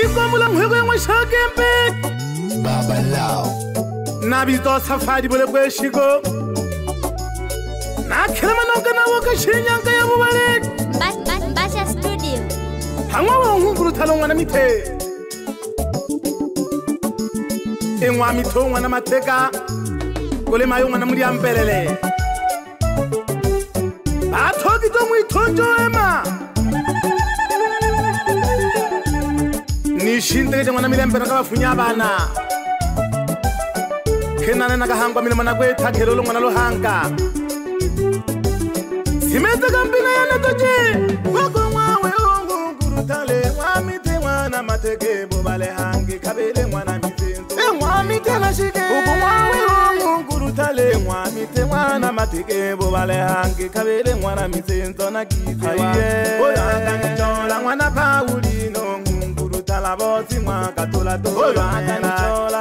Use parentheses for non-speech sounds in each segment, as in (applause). Iko mulang hwe ngwe shakempe Baba Lao Nabito safari bole kwe shiko Nakhela manonka nawo ka shinyanka ya bubale Bas bas basha studio Hangwa wa ngunguru thalongwa na mithe Enwa mitho ngwana mateka Kole mayo ngwana muri ampelele Batho ke tlo mo ithonjo ema nishindirite mwana milembero ngavafunya vana khenane nakahangwa milima nakwetha khelolo mwana lohanga zimedza kambina ya netoje kwako mwawe ongungurutale mwamite mwana mateke bovale hangi khavele mwana mizinzo e mwamite nashike uku mwawe ongungurutale mwamite mwana mateke bovale hangi khavele mwana mizinzo nakiziwa oyo anganginjola mwana pauli nongungurutale la bozi mwa katola tola yena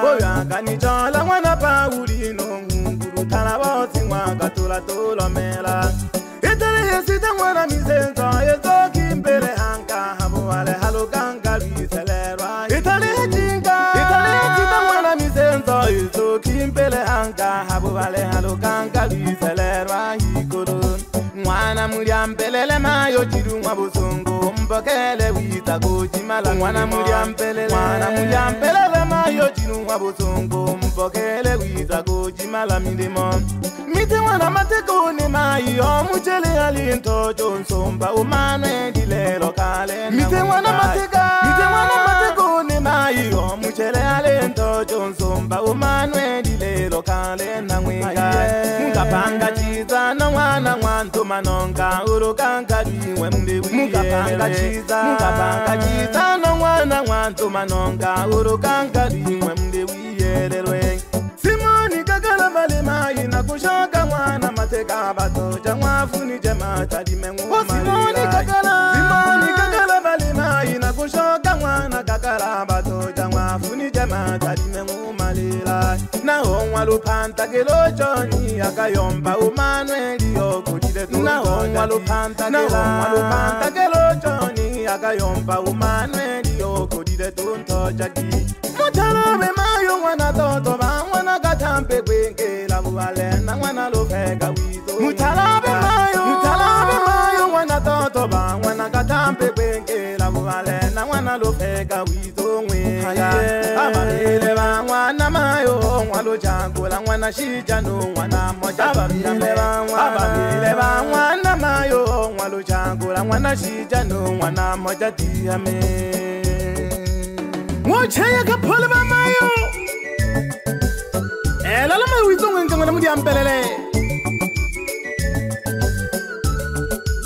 oyo akanijola mwana pauli nonguru tala bozi mwa katola tola mela etele hesita mwana mizenzo ezoki mbele hanka hamuwale halukanga lwiselerwa etele hejinga etele hejinga mwana mizenzo ezoki mbele hanka hamuwale halukanga lwiselerwa hikoro mwana mulya mbelele mayo jiru mwa buzungu mpokele wita kojimala mwana muliampelelemwana muliampelele mayo cinuwa bosongo mpokele wita kojimala milimo miti mwana mateko ne mayi o mucele ali ntojo nsomba umane dilelo kale mucele alentojo nsomba umanwe dilelo kale na ngwinga mungapanga cizano mwana mwantumanonga ulukanga diwe mundiwi mukabanga chitano mwana mwantumanonga urukanga rimwe mnde wiyererwe simoni kakalavalemayi na kushoka mwana mateka bato cha mwafuni cha matalime nahomwalupanta kelochoni akayomba umanwe na onwalopanta kelojoni agayompa umane dio kodide tontocaki mutalobe lo jango la ngwana shi jano ngwana mo jaba mbe ba ngwana le ba ngwana mayo ngwa lo jango la ngwana shi jano ngwana mo jati ame mo cheya ka phole ba mayo e la la mayo itong eng kang le mo di ampelele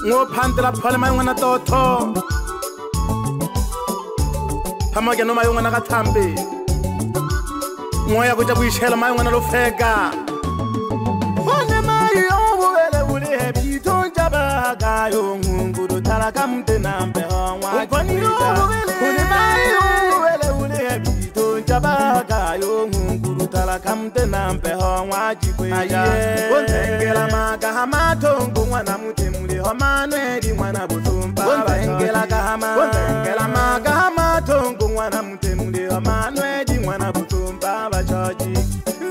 mo phantla phole ma ngwana totho phama ke no mayo ngwana ka thambe moya ko ta buishela mayo ngana lo feka bona mayo yo boela uli happy ton jaba ga yo nguru tala kam de nambe ho wa bona yo boela bona mayo yo boela uli happy ton jaba ga yo nguru tala kam de nambe ho wa jikwe ya bona ngela maga ha matongo ngwana mute muli ho manwe di ngwana botumba bona ngela ga ha ma bona ngela maga ha matongo ngwana mute muli ho manwe di ngwana botumba mbaji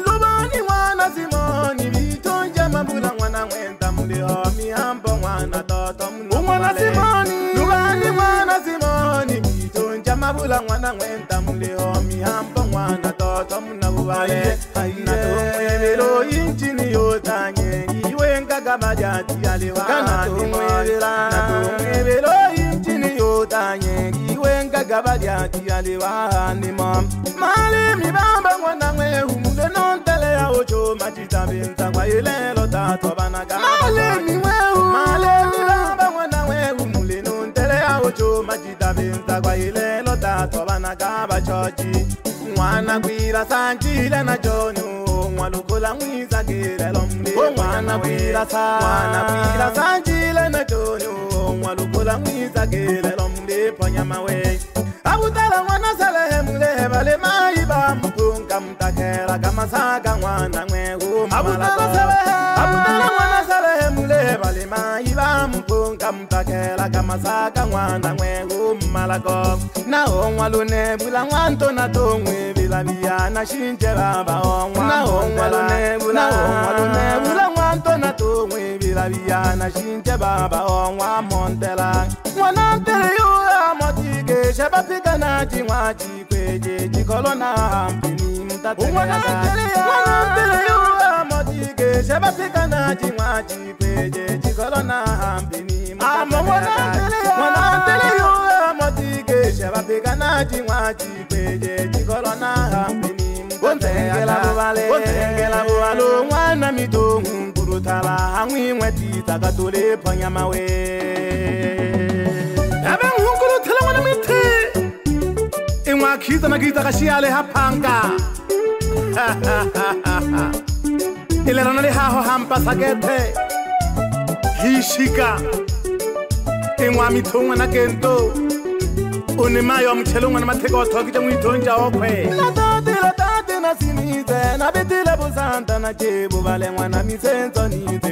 lubani mwana zimoni vitonja mabula mwana mwenda muli omi hambo mwana toto mnumwanazimoni lubani mwana zimoni vitonja mabula mwana mwenda muli omi hambo mwana toto mnabubale natumwevelo injini yotanye iwengaga majati yaliwa natumwevelo injini yotanye baga balya tiyale banima malemi bambangwana mwehumule nontele ya ojo macita bintangwa yelelo tatwa banaga majita benza kwa ilelo tatwa banaga bachochi mwana kwira sanjile na jonu mwalukula mwiza kilelo mdiwanakwira sanjile na jonu mwalukula mwiza kilelo mdi ponyama we abutala ngwana salehe mulehe bale mai ba mpunga mtakela kama saka ngwana ngwehu abutala salehe abutala ngwana salehe mulehe bale mai ba mpunga mtakela kama saka ngwana ngwehu malako na onwa lune bula ngwanto na tongwe bila biya na shinjela ba onwa na onwa lune bula na onwa lune bula ngwanto na tongwe bila biya na shinjela ba onwa montela ngwana ntele yo ke xa va fika na tin'wa tikwete tikholo na hambini mtatmotike xa va fika na tin'wa tikwete tikholo na hambini motike xa va fika na tin'wa tikwete tikholo na hambini mtatengelavuvalo n'wana mitonu mburutala ha n'wi n'wetitsaka tole ponyama we bone methe e ngwa khitsana ke itsa ka siale ha phanka (laughs) e le rona le ha ho hampa sa gethe hi shika ke ngwa mithongwa na kento o ne mayo a mothelo ngwana matheka wa thoa ke tsa moithontsa wa kgwelatatelatate na sinitse na betile bosantana ke bobale ngwana misentsonitse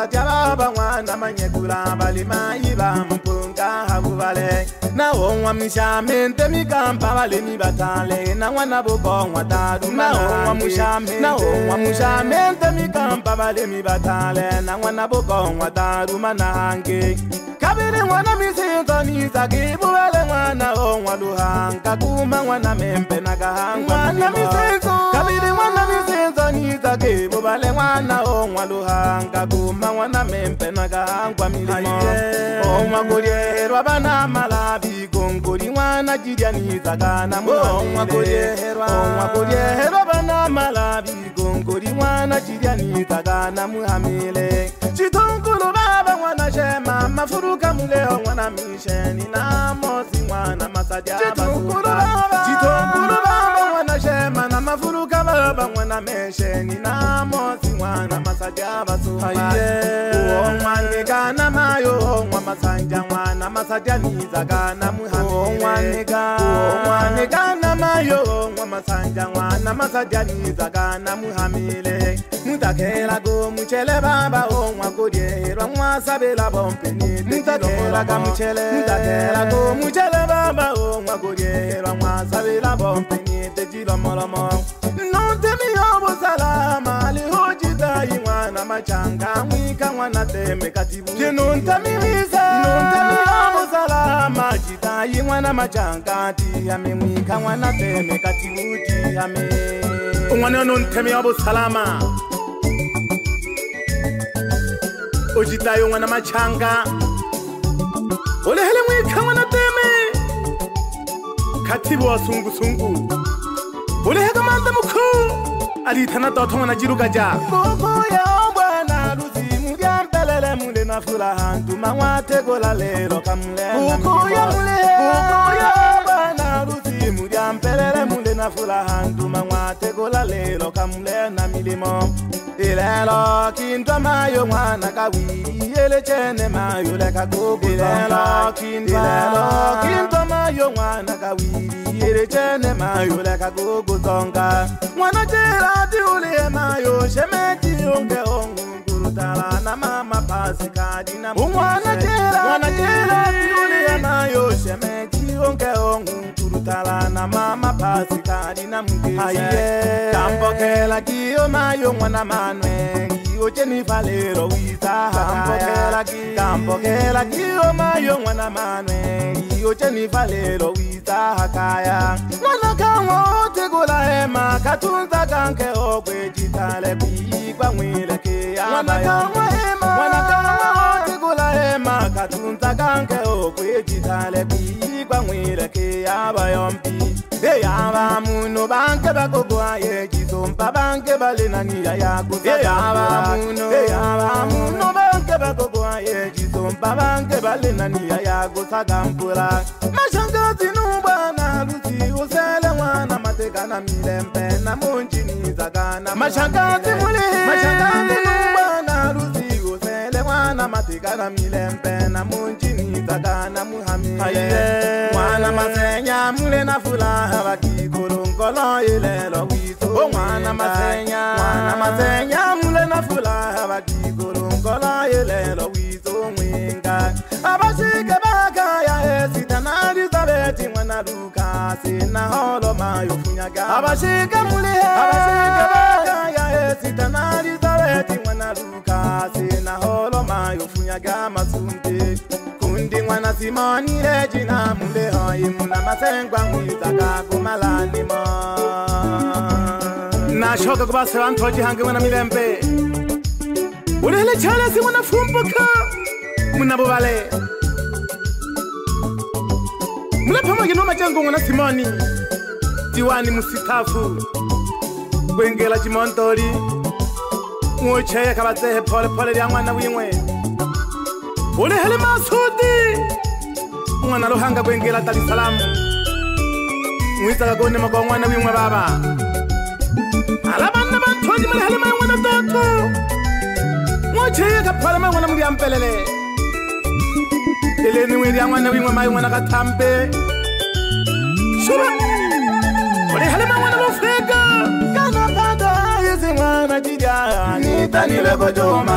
basajja b'abawanda manyegula balimanyi bamupunga habubale nawonwamushame ntemigamba balemi batale nawana bubonwa darumanaonwamushame ntemigamba mi batale na wana boko nawana bubonwa darumanahange tabile ngwana misintsanisa ki buvele ngwana o ngwaluhanka kuma ngwana mempe na kahangwaabile ngwana misintsanisa ki buvale ngwana o ngwaluhanka kuma ngwana mempe na kahangwa milimo o ngwakulyeherwa vana malavi kunkuli ngwana jilyanisa kana muhamileongwakulyeherwa vana malavi kunkuli ngwana jilyanisa kana muhamile citunkulu ve n'wana xema ma furuka muleyo n'wana mixeni na mosi n'wana masadi aaitonkulu vava n'wana xema na ma furuka vava n'wana mexeni na mosi mwana masaja vasuaiomwanekana mayo omwa masanja mwana masaja niza kana muhamileomwanekana mayo omwa masanja mwana masaja niza kana muhamile mutakhelako muchele baba omwa kulyerwa mwasabela bompenitakhelako muchele baba omwa kulyerwa mwasabela bompenite cilomolomo notemiyobosalamaliho dai mwana machanga mwika mwana teme kativu tinuntamiiza muzalama citai mwana machanga tiame mwika mwana teme kativu tiame umwana anuntemi wa busalama ucitai mwana machanga ulehele mwika mwana teme kativu wa sungusungu ulehe kamanda mukhulu alithana totho na jiruka ja nguvu ya bwana luzimu bya mbelele mule na furaha lero kamule nguvu ya mule nguvu kampelele munde na furaha ntuma mwategola lelo kamule na milimo ilelo kintwa mayo mwana kawiri yelecene mayo leka gogo ilelo kintwa mayo mwana kawiri yelecene mayo leka gogo tonga mwana cela tiulie mayo shemeti unge ongu nkurutala na mama pasika kadina umwana vana mamabhazi kani na mugeaye tambokela kiyo nayo mwana manwenge ochenivalero witahakayatampokela kio mayo mwana manwe iochenivalero witahakaya nanakamwotigulahema katunza kanke okwecitale kuyikwamwile keyaaaotigulahema katunza kanke okwecitale kuyikwamwile keyabayompii eya vamuno vange vakogwa yechizomba vange valenaniya yakueya vamuno vange vakogwa yechizomba vange valenaniya yakutsvaga mvura mashangadzi nubwana ruzivo sele mwana mateka na milembe na munjini dzakana mashangadzi muli mashangadzi nubwana ruzivo sele mwana mateka na milembe na munjini sadana muhammed mwana masenya mule na fulaha bakikolo nkolo ile lokwito o oh, mwana masenya mwana masenya mule na fulaha bakikolo nkolo ile lokwito mwinga abashike bakaya esitana elizabeti mwana lukasi na holo mayofunyaga abashike mulihe abashike bakaya esitana elizabeti mwana lukasi na holo mayofunyaga masumpe mwana simoni lejina mule hoyi muna masengwa mwizaka kumalani mo nashoka kubasela ntoji hange mwana milembe ulele chalasi mwana fumbuka muna bubale mule pamoja no majango mwana simoni diwani musitafu kwengela chimontoli mucheye kabatsehe pole pole lya mwana wimwe ulihele masuti n'wana lohanga ku engela talisalamu n'wi tsaka ku nimaka wa n'wana winwe vava ala vanna vathoti malihele ma yin'wana toto n'wo cheyeka phala ma yin'wana mulu ya mpelele eleni n'wiri ya n'wana winwe ma yin'wana ka thambe ulihele ma n'wana vofeka kanapata yezin'wana tidya ni tanile kojoma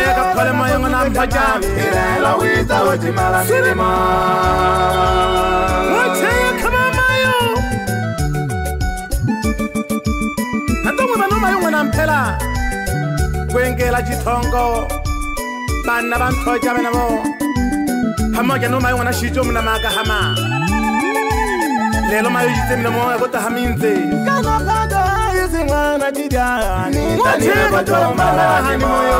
jamba jam irela wiza ojimala silima wacheya kama mayo nandomwe vanoma yomwe namphela kwengela chithongo na xito lelo mayo jitemilemo yakotahamindze kakakaka izin'wana ni tanile kotombala hani moyo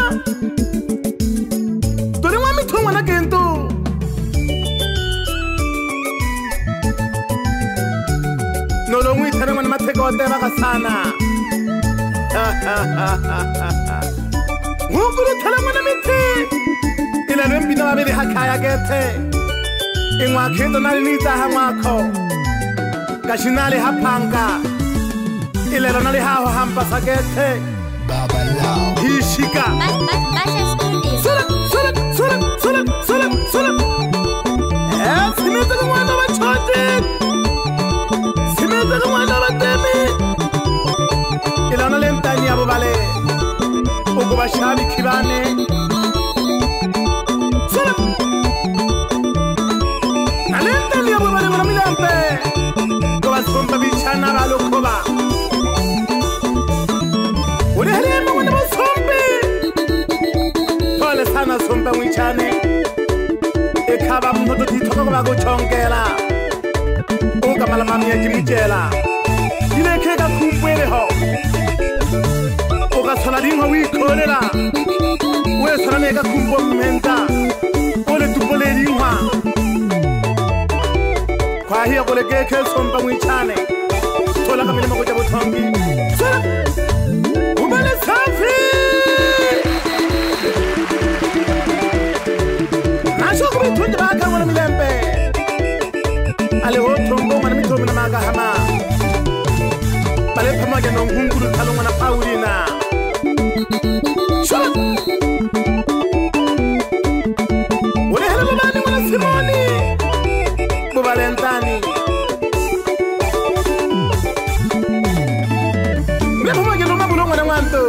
vakote vakasana gukuluthela mona mithi ilelwe mbina mabili hakhaya kethe ingwakhinto nalinitaha ngwakho kaxinali ha phanka ilelo nali haho hampasa kethe hixika Sulam, sulam, sulam, sulam. Yes, you need to go on over to sele wọn lọrọ tẹmí. ìlànà lè ń ta ní abobalẹ̀ ogun bá ṣe àbí kíbá ní. Ale ń tẹ̀lé abobalẹ̀ wọn mi dàn bẹ́ẹ̀. Kọ́ba sọ́n bàbí ìṣáná bá ló kọ́ba. Wòlé hẹ́lẹ́ mọ̀ wọ́n ní mo sọ́n bẹ́ẹ̀. Tọ́lẹ̀ sánà sọ́n bẹ́ẹ̀ wọ́n ìṣáná. Ekaba mọ́tò ti tọ́kọ́ bá kó chọ́ngẹ́ra. kamala mami ya kimitela ile ke ka khumpwele ho o ka tsala dingwa wi kholela o e tsala ka khumpo mmenta o le tupole dingwa kwa hiya go le ke ke sompa mo itshane tola ka mele mo go ja botshongi mungkuru talo mana pauri na. Shola. Wale hala baba ni mana simoni. Baba lentani. Mwe mama gelo mama bulu mana mwanto.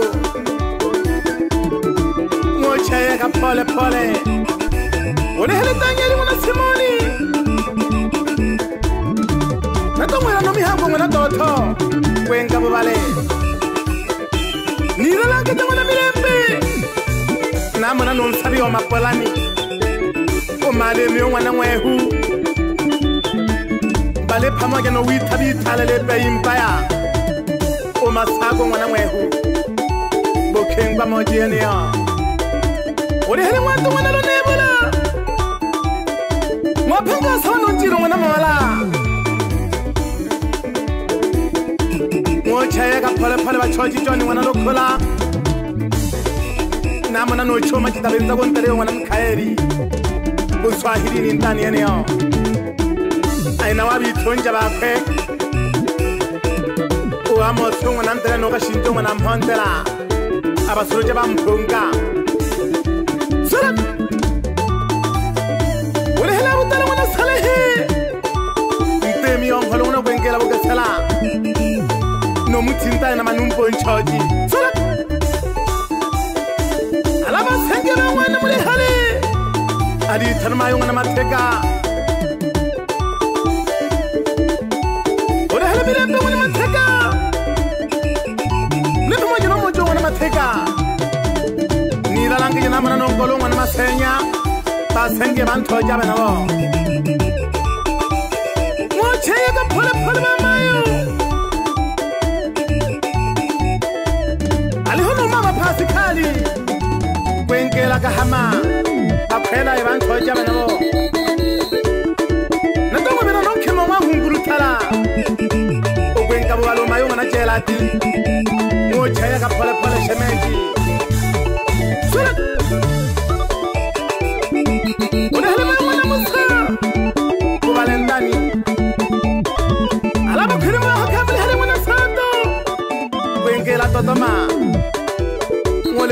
Mwe chaya kapole pole. Wale hala tanga ni mana simoni. vale nirala ke tengo na mirembe na mona no nsabi o mapolani o mabe mi o ngwana ngwehu ba le phama ke no wi thabi thale le pe impaya o masako ngwana ngwehu bo keng ba mo jene ya o re hele ngwa tengo na lo nebola mo phenga sa no ntiro ngwana mawala Thank mochayeka phalephale vachoxi coni n'wana lokhola na mana no choma xitavenza ku ntele yo n'wana mukhayeri vuswahilini ntani yeneyo a hina wa vitlhonja vakhwe u wa mosi n'wana ntele no ka xinto n'wana mhondela a vasoloja va mphunka ulehela vutala n'wana salehe ntemi yo mholo n'wana mutintana manumponchoti alava tsengela n'wana mule hale aditana ma yon'wana matheka urihale milembe n'wana matheka mle tumojana mojo n'wana matheka nilalangejana mana nonkolo n'wana masenya basenge vanthoja vena vo mocheyeka pholepholeva sikhali kwenkela kahama aphela ebantshotya banabo natongobela nokhemo mahungurutala okwenkabo balomayo ngonatyela ati ngotshaya kaphalaphala shemeti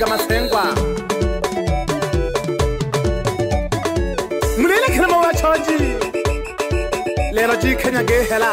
ka masengwa mulele khana mo wa chaji lera ji khanya ge hela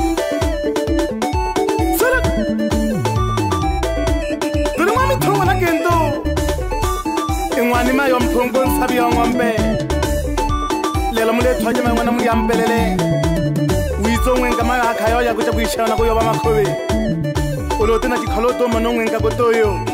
nima yo mphungu nsavi yo n'wampela lelo mu letshwa ke man'wana mu yampeleleng witsonweni ka mayo akha yo ya kuta ku yixhayana ku yova makhoveni u lo tina tikholoto mana un'weni ka ku toyoo